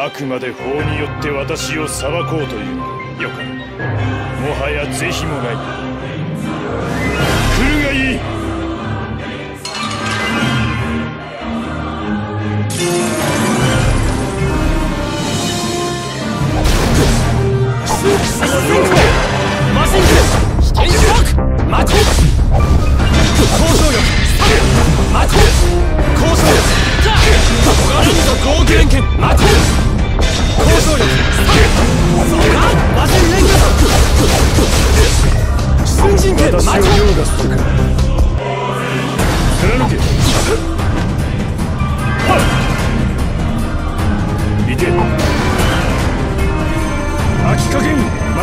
あくまで法によって私を裁こうというよかもはや是非もない。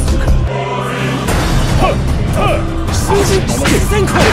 するかはっはっ新人先行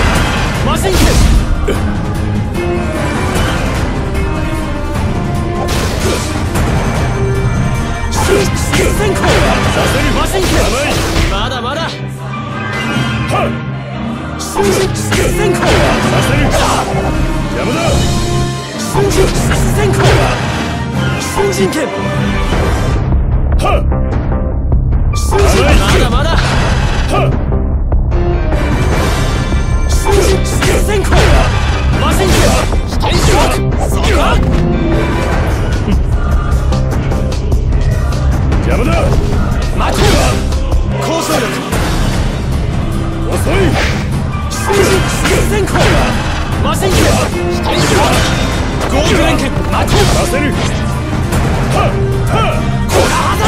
せるさ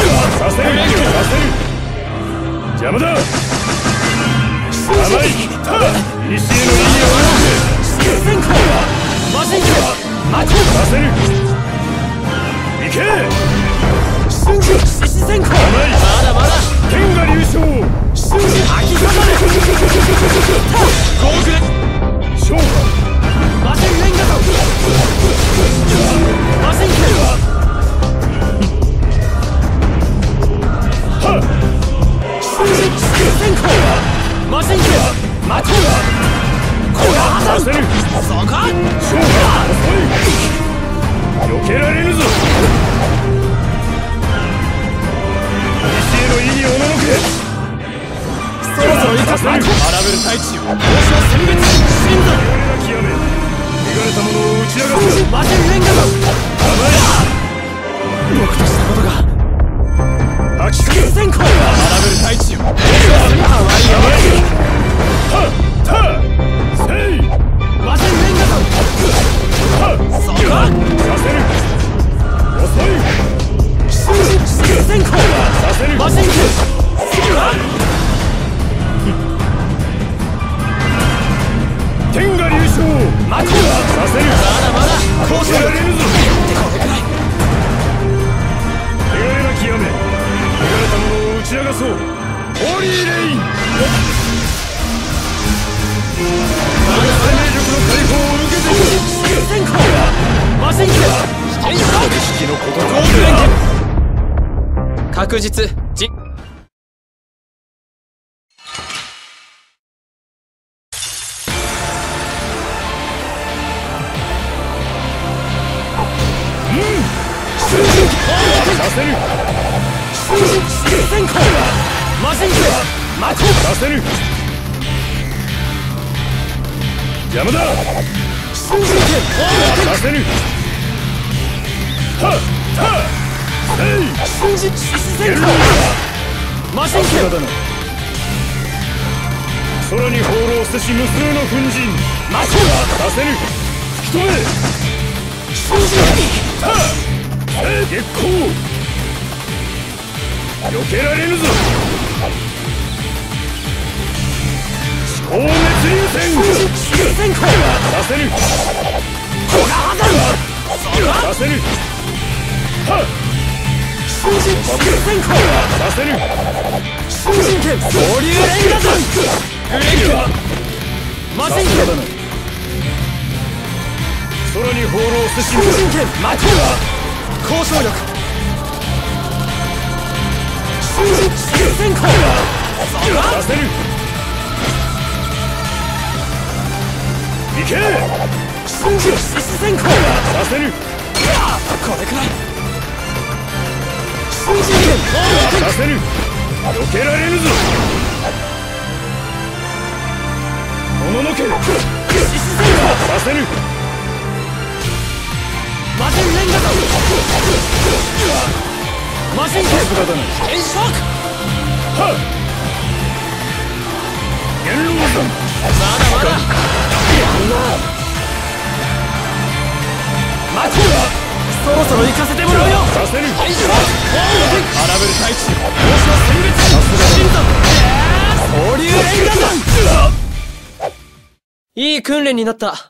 せる。させる邪魔だ。甘い。はっ古の意義を先行マシン権待てさせる。行け。新人先行甘いまだまだ。天が優勝避けられるぞ待てさせるまだまだ交渉力避けられるぞってこれくらい汚れな極め汚れたものを打ち流そうホーリーレインまだ生命力の解放を受けている先行マシン権ステイジロック式のことゴール確実じさせる。先行マシン権待てさせる邪魔だ新人。権させるはっはっせい新人。先行マシン権だな空に放浪せし無数の粉塵マシンさせる吹き飛べ新人。はっえ月光避けられぬぞ。超滅流線先。行させる。させる。はっ瞬身先行させる。瞬身剣総流連打弾ブレイクマシン剣空に放浪せし瞬身剣マコ交渉力せる。いけ瞬身先いい訓練になった。